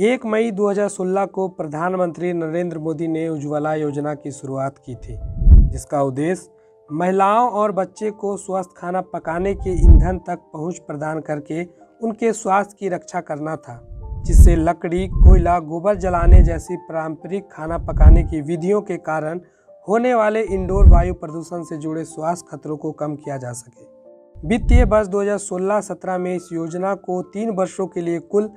एक मई 2016 को प्रधानमंत्री नरेंद्र मोदी ने उज्ज्वला योजना की शुरुआत की थी, जिसका उद्देश्य महिलाओं और बच्चे को स्वस्थ खाना पकाने के ईंधन तक पहुँच प्रदान करके उनके स्वास्थ्य की रक्षा करना था, जिससे लकड़ी, कोयला, गोबर जलाने जैसी पारंपरिक खाना पकाने की विधियों के कारण होने वाले इंडोर वायु प्रदूषण से जुड़े स्वास्थ्य खतरों को कम किया जा सके। वित्तीय वर्ष 2016-17 में इस योजना को तीन वर्षों के लिए कुल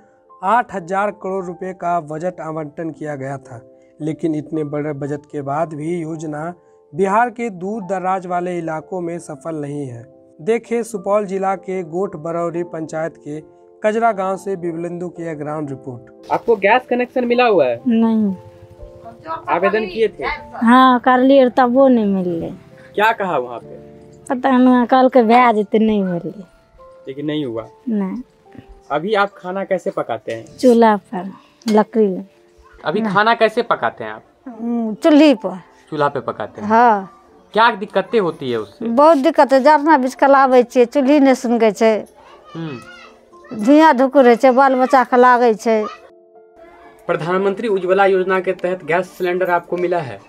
8000 करोड़ रुपए का बजट आवंटन किया गया था। लेकिन इतने बड़े बजट के बाद भी योजना बिहार के दूर दराज वाले इलाकों में सफल नहीं है। देखे सुपौल जिला के गोठ बरौरी पंचायत के कजरा गाँव से बिबलिंदु की ग्राउंड रिपोर्ट। आपको गैस कनेक्शन मिला हुआ है? नहीं। आवेदन किए थे? हाँ कर लिए तब वो नहीं मिलले क्या कहा वहाँ पे? पता नहीं कल के भै जेते नहीं मिले लेकिन नहीं हुआ। नहीं। अभी आप खाना कैसे पकाते हैं? चूल्हा पर लकड़ी अभी खाना कैसे पकाते हैं आप? हम्म, चूल्ही पर। चूल्हा पे पकाते हैं? हाँ। क्या दिक्कतें होती है उससे? बहुत दिक्कत है जरना बीच के लाबै छियै चूल्ही नहि सुनगै छै। हम्म। धुआँ धुकुर होइ छै बाल बच्चा के लागै छै। प्रधानमंत्री उज्ज्वला योजना के तहत गैस सिलेंडर आपको मिला है?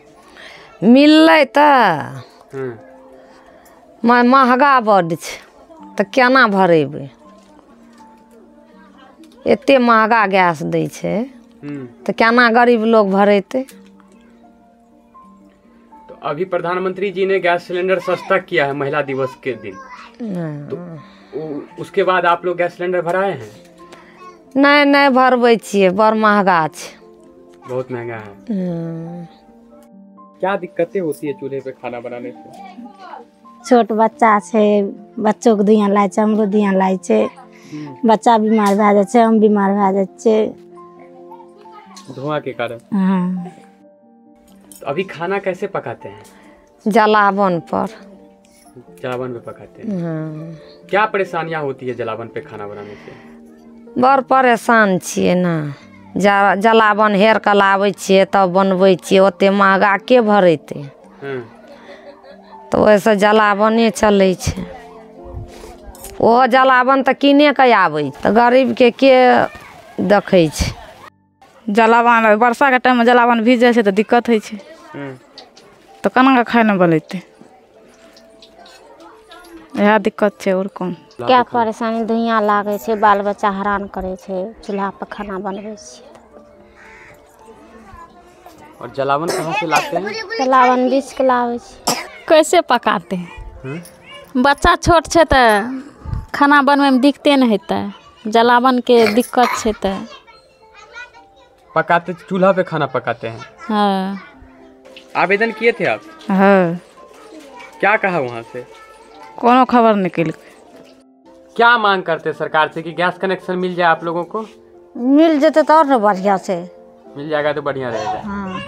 मिललै तऽ। हम्म। महगा बड्ड छै तऽ केना भरेबै? एते महगा गैस दै छै। तऽ केना गरीब लोग भरेतै? तो अभी प्रधानमंत्री जी ने गैस सिलेंडर सस्ता किया है महिला दिवस के दिन। तो उसके बाद आप लोग गैस सिलेंडर भराए हैं? नहि नहि भरबै छियै बड़ महगा छै। बहुत महँगा है। हम्म। क्या दिक्कतें होती है चूल्हे पे खाना बनाने से? छोट बच्चा छै बच्चोके धुआँ लागै छै हमरो धुआँ लागै छै। बच्चा बीमार भए जाइ छै हम बीमार भए जाइ छै धुआँ के कारण। हाँ। तो अभी खाना कैसे पकाते हैं? जलावन पर। जलावन पे पकाते हैं। हम्म। क्या परेशानियाँ होती है जलावन पे खाना बनाने से? बड़ परेशान छियै ने। ज- जलावन हेर कऽ लाबै छियै तब बनबै छियै ओते महगा के भरेतै। हम्म। तऽ ओहिसँ जलावने चलै छै। ओहो जलावन तऽ कीने कऽ आबै। छै तऽ गरीबके के देखै छै? जलावन वर्षाके टाइममे जलावन भीज जाइ छै तऽ दिक्कत होइ छै। हम्म। तऽ केना कऽ खाय नहि बनेतै इएह दिक्कत छै आओर कोन। क्या परेशानी? धुआँ लागै छै बाल बच्चा हैरान करै छै चूल्हा पर खाना बनबै छियै और जलावन कहाँ से लाते हैं? तलावन बीछ के छियै कैसे पकाते हैं? बच्चा छोट छै तऽ खाना बनबैमे दिक्कते नहि हेतै जलावनके दिक्कत छै तऽ पकाते चूल्हा पे खाना पकाते हैं। हाँ। आवेदन किए थे आप? हाँ। क्या कहा वहाँ से? कोनो खबर नहीं केलकै। क्या मांग करते सरकार से कि गैस कनेक्शन मिल जाए आप लोगों को? मिल जेतै आओर ने बढ़िआँ छै मिल जाएगा तो बढ़िया रहेगा। हाँ।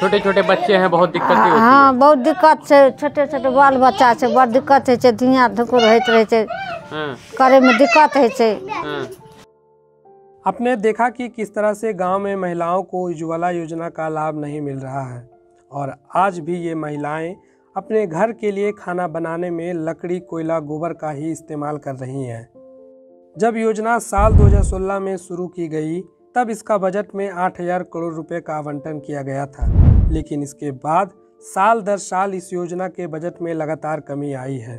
छोटे छोटे बच्चे हैं बहुत दिक्कतें होती हाँ बहुत दिक्कत छै छोटे छोटे बाल बच्चा छै बड़ दिक्कत होइ छै धुआँ धुकुर होइत रहै छै है। हाँ, करैमे दिक्कत होइ छै हाँ। आपने देखा कि किस तरह से गाँव में महिलाओं को उज्ज्वला योजना का लाभ नहीं मिल रहा है? और आज भी ये महिलाएँ अपने घर के लिए खाना बनाने में लकड़ी कोयला गोबर का ही इस्तेमाल कर रही हैं। जब योजना साल 2016 में शुरू की गई तब इसका बजट में 8000 करोड़ रुपए का आवंटन किया गया था। लेकिन इसके बाद साल दर साल इस योजना के बजट में लगातार कमी आई है।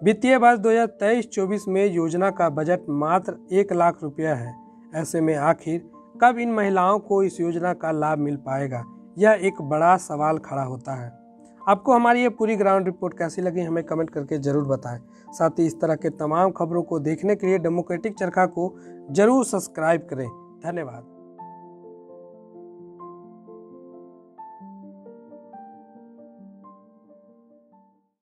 वित्तीय वर्ष 2023-24 में योजना का बजट मात्र एक लाख रुपया है। ऐसे में आखिर कब इन महिलाओं को इस योजना का लाभ मिल पाएगा, यह एक बड़ा सवाल खड़ा होता है। आपको हमारी ये पूरी ग्राउंड रिपोर्ट कैसी लगी, हमें कमेंट करके ज़रूर बताएँ। साथ ही इस तरह के तमाम खबरों को देखने के लिए डेमोक्रेटिक चरखा को ज़रूर सब्सक्राइब करें। धन्यवाद।